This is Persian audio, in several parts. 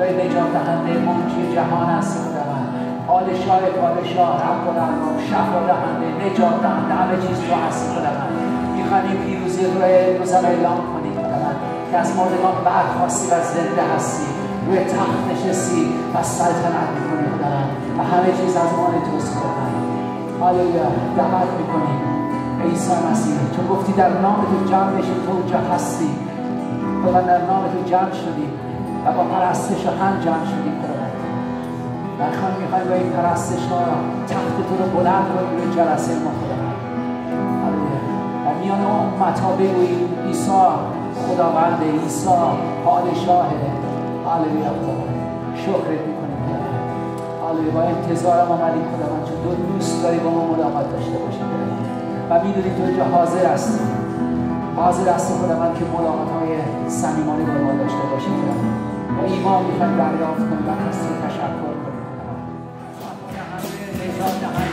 خدای نجات دهنده ممچی جهان است. خداوند پادشاه پادشاه رب و رحمان شفا دهنده نجات دهنده همه چیز رو هست. تو من خداوند این پیروزی رو امروز اعلام کنیم خداوند که از مردگان برخواستی و زنده هستی. روی تخت نشستی و سلطنت می‌کنی. خداوند و همه چیز از آن توست. خداوند هاللویا دعوت می‌کنیم عیسی مسیح تو گفتی در نام تو جمع بشیم تو اونجا هستی. تو من در نام تو جمع شدیم و با پرستش هم جمع شدیم خداوند و خانم میخوایی با این پرستش ها تخت تو رو بلند کنیم روی جلسه ما خداوند و میان امت ها بگوییم ایسا خداوند ایسا پادشاه. هللویا. خداوند شکرت می‌کنیم. خداوند هللویا. با انتظارم آمدیم خداوند چون دو دوست داری با ما ملاقات داشته باشیم. و می‌دونی تو اینجا حاضر هستی. حاضر هستی خداوند که ملاقات های سمیمانی با ما داشته باشیم. خداوند Imam Muhammed Arif Kundakasi Kashakor. Amen.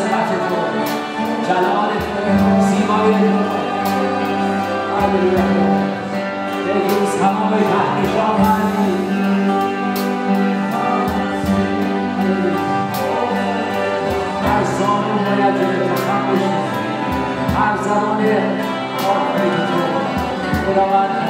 عظمت تو جلال تو زیبایی تو امروز تمام تحقیقات هستی هر زمان باید هر زمان آفرین تو خداوند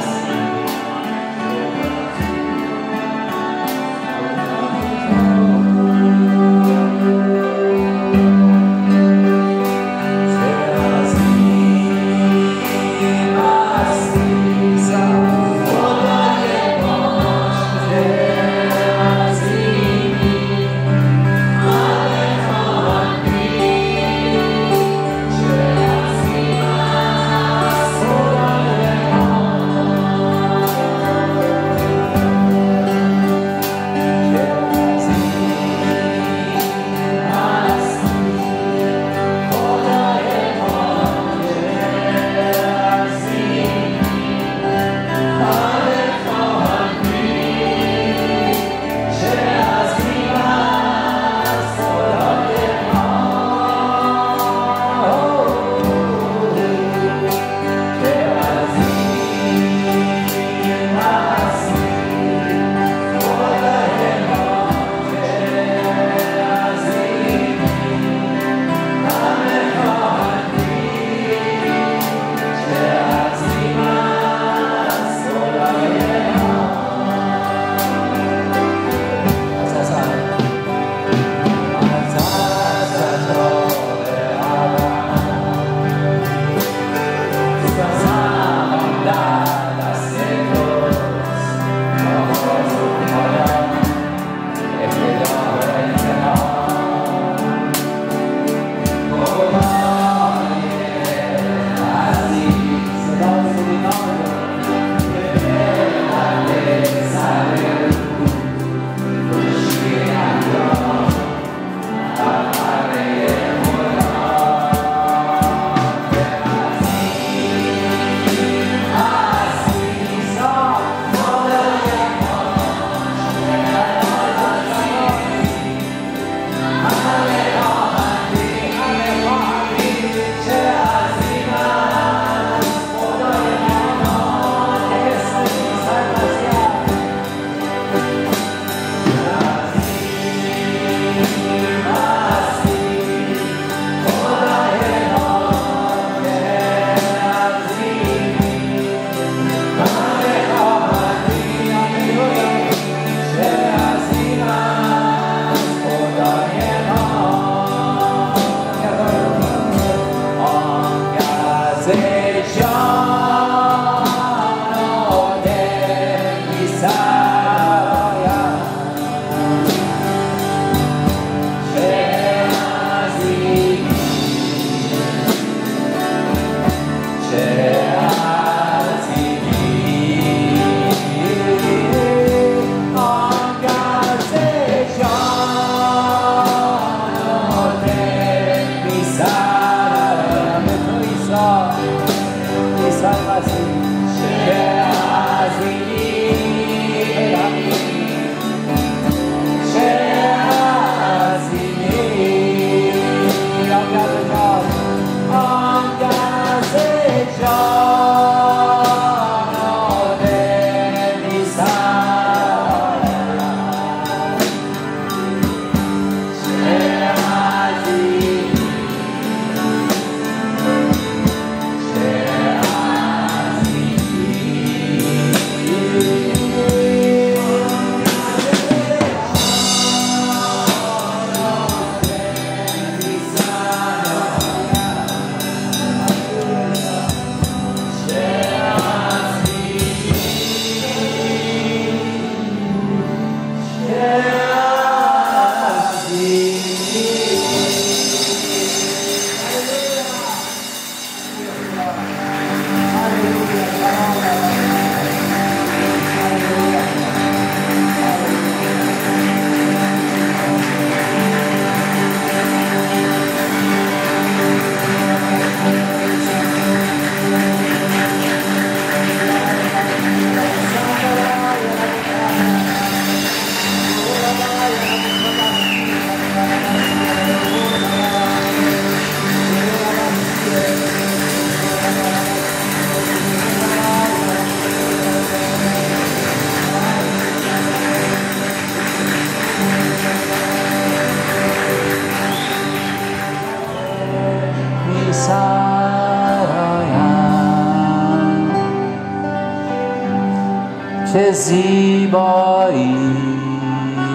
به زیبایی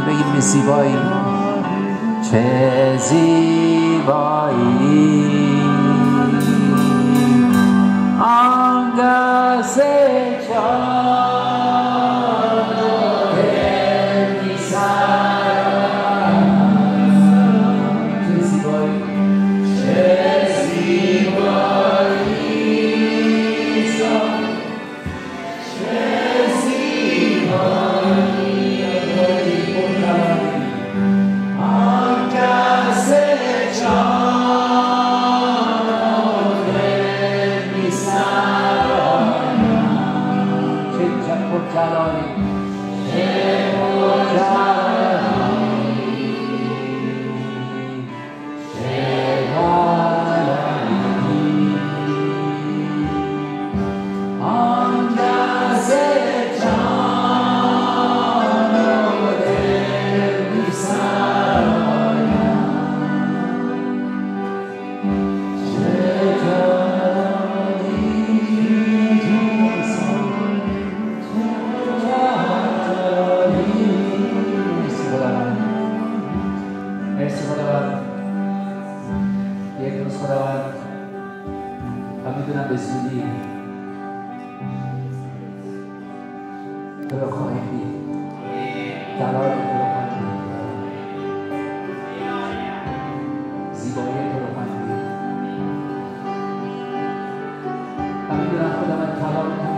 بگید به زیبایی چه زیبایی آن دست چار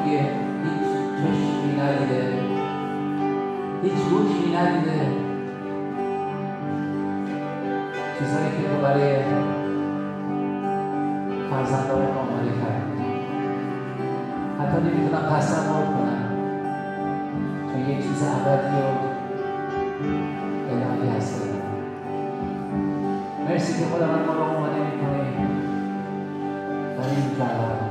دیگه هیچ چشمی ندیده. هیچ گوشی ندیده. چیزایی که تو برای فرزندان آماده کرد حتی نمی‌تونم تصور کنم چون یه چیز ابدی و الهی هست. مرسی که خدا من ما رو آماده می‌کنی در این جلال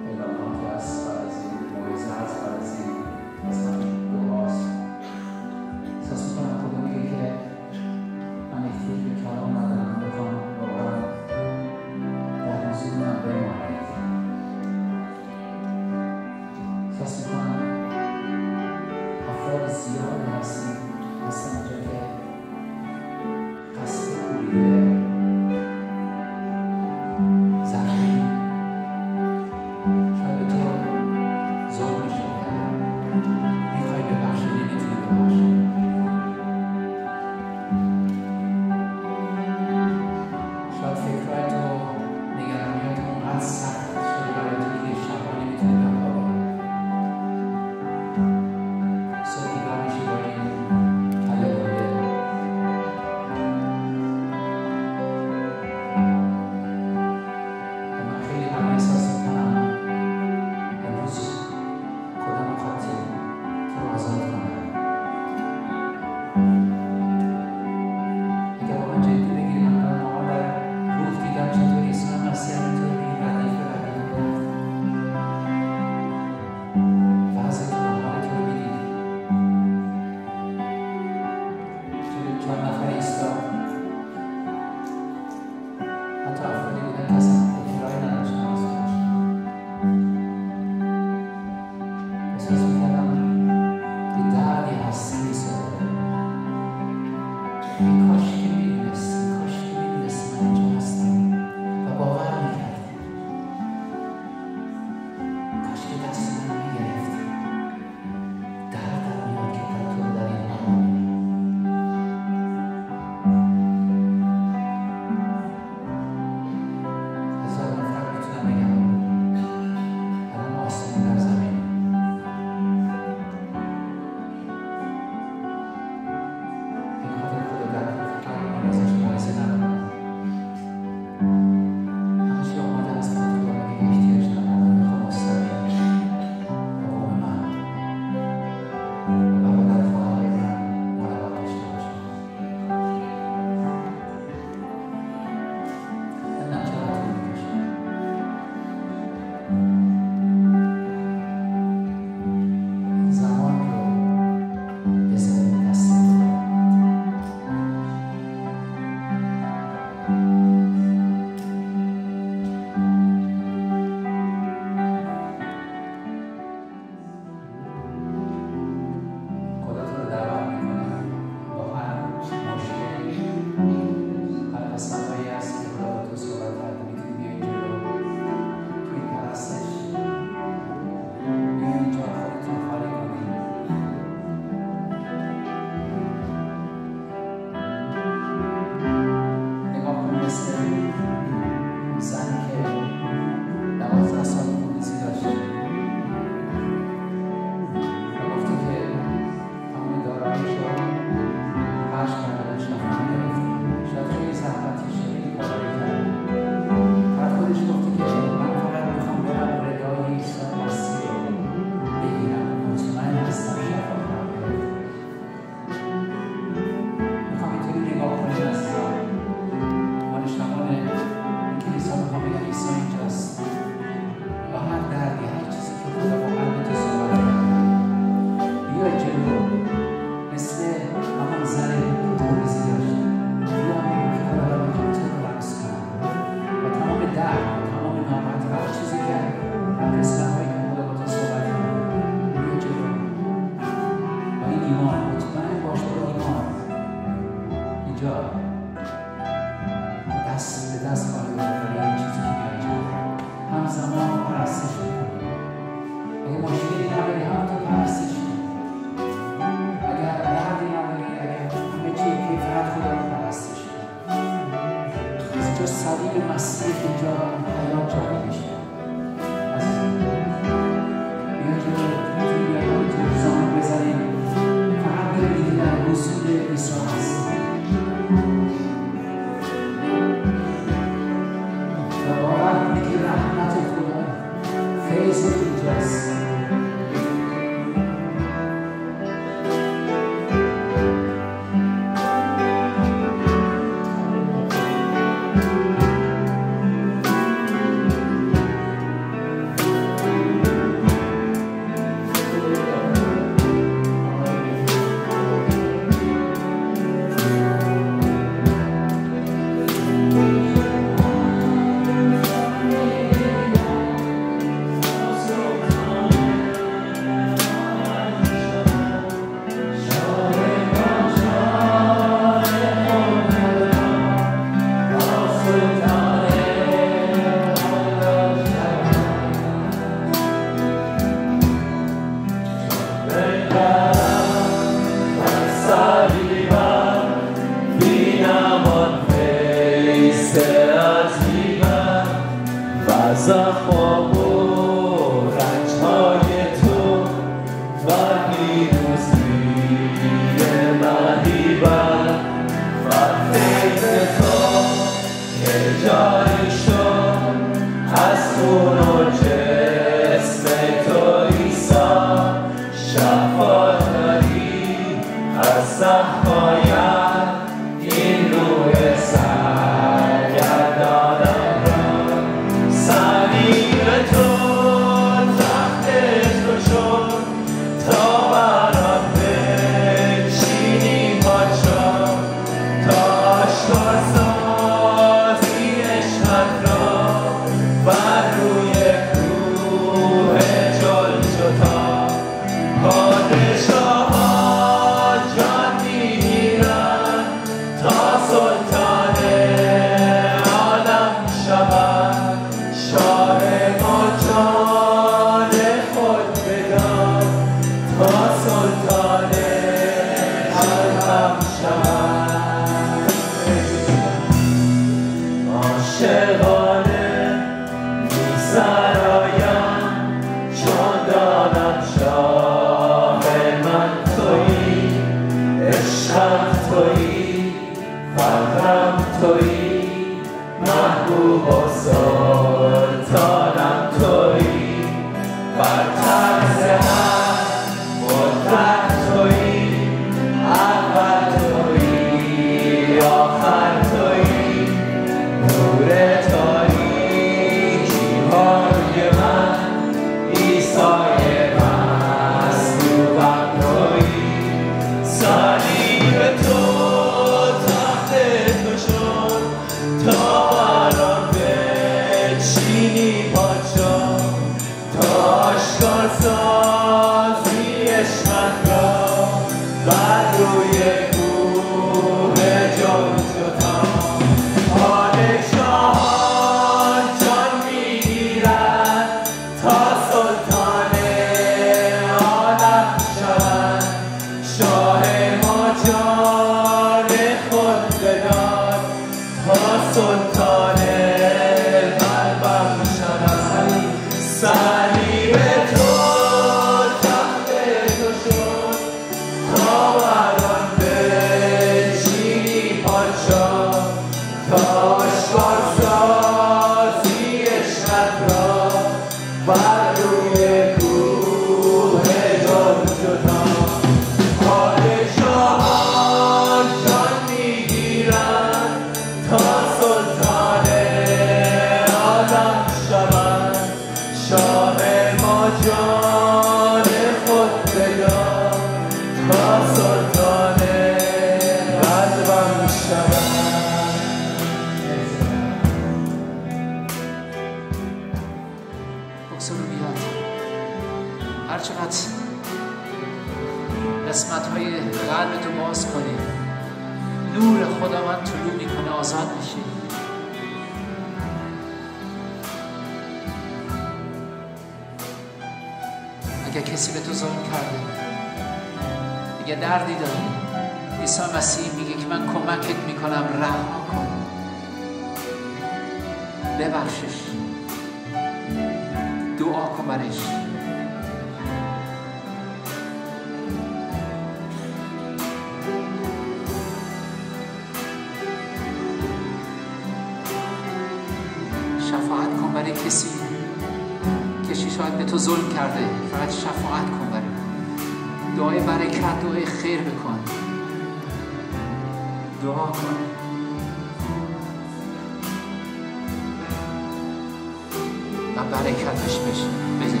و برکتش بشه. بده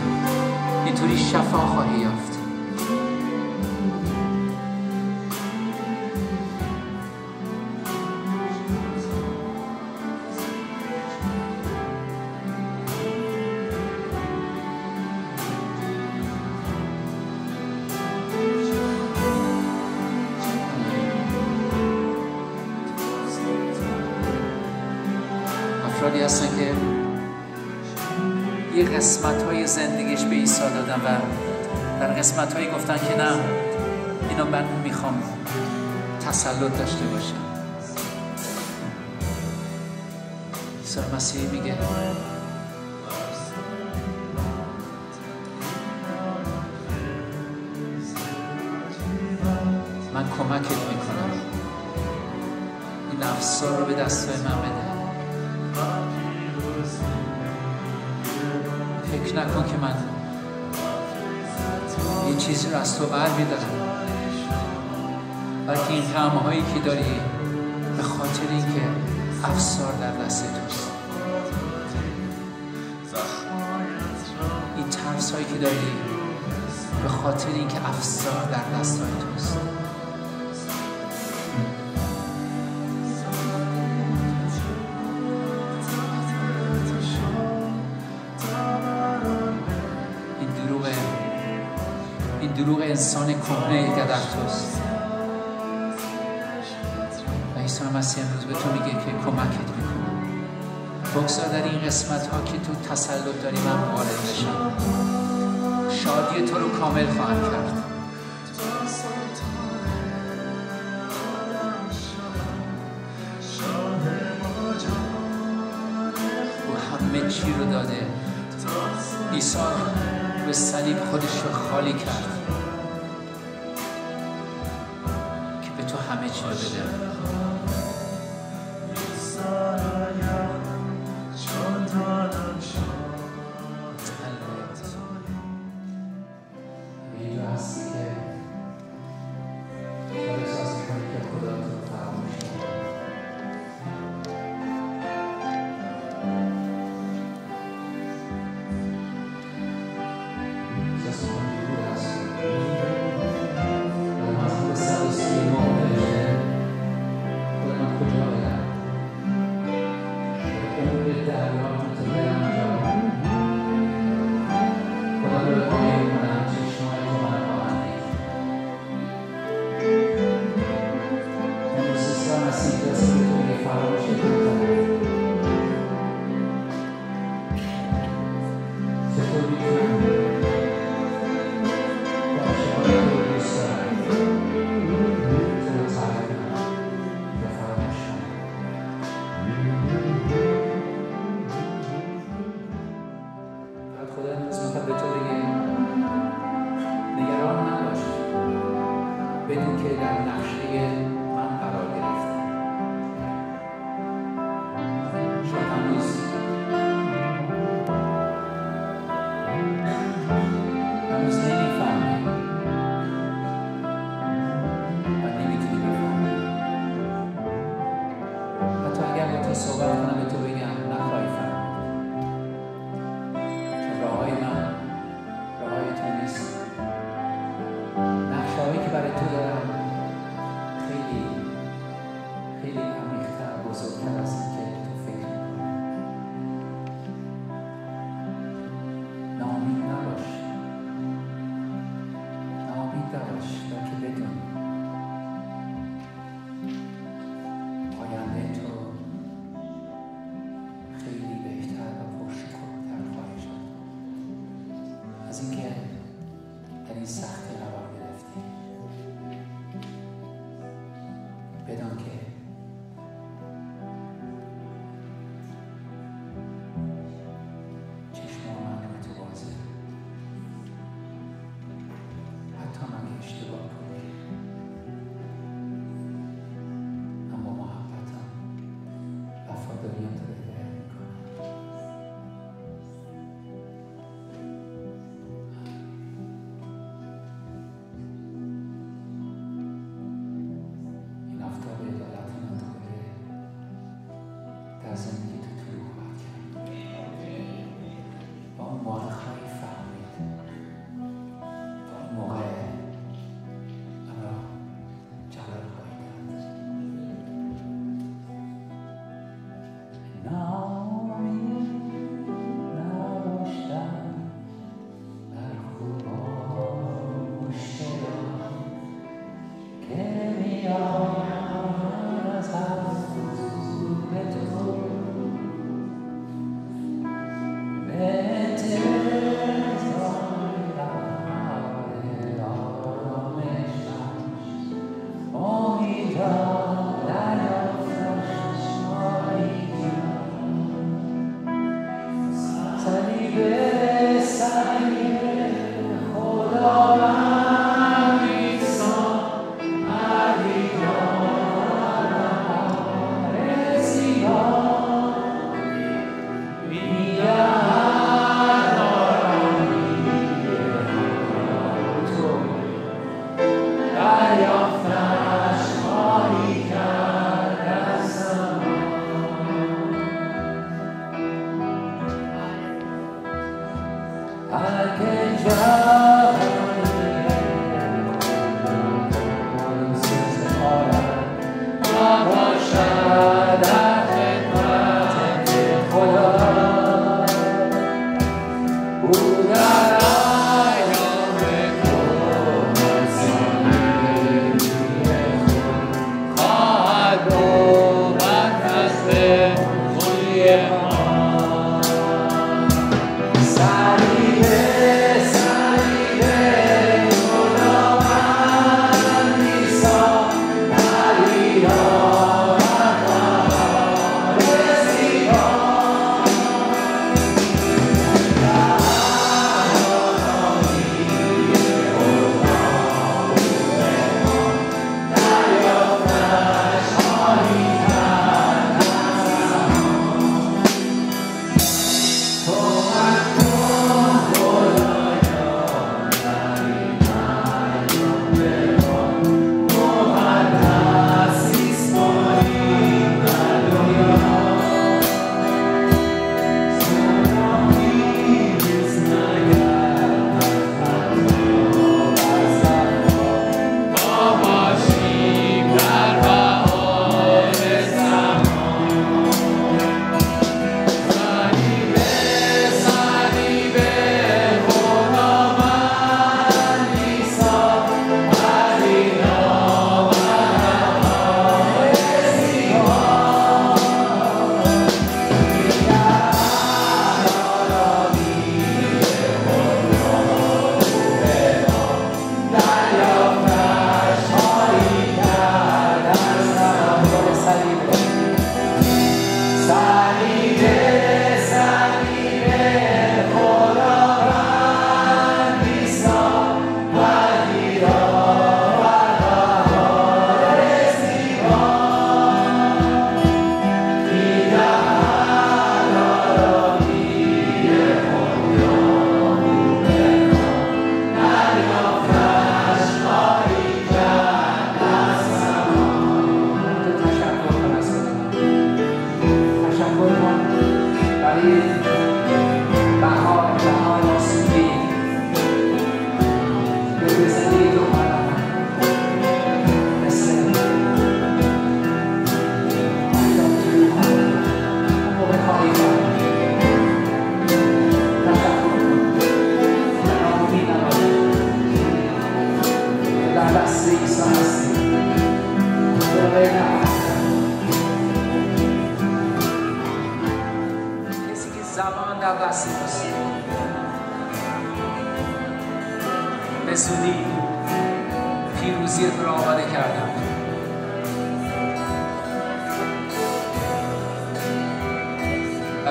اینطوری شفا خواهی یافت. افرادی هستن که یه قسمت های زندگیش به عیسی دادن و در قسمت هایی گفتن که نه اینو من می‌خوام تسلط داشته باشم. عیسی مسیح میگه من کمکت می‌کنم. این افسار رو به دستای من بده. فکر نکن که من یه چیزی رو از تو بر میدارم بلکه این همه هایی که داری به خاطر اینکه افسار در دست توست. این ترس هایی که داری به خاطر اینکه افسار در دست توست. انسان کهنه که در توست. و عیسی مسیح امروز به تو میگه که کمکت می‌کنه بگذار در این قسمت ها که تو تسلط داری من وارد بشم. شادی تو رو کامل خواهم کرد. او همه چی رو داده. عیسی به صلیب خودش رو خالی کرد. تو همه چی رو بده.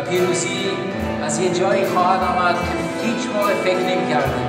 پیروزی از یه جایی خواهد آمد که هیچ موقع فکر نمی کرده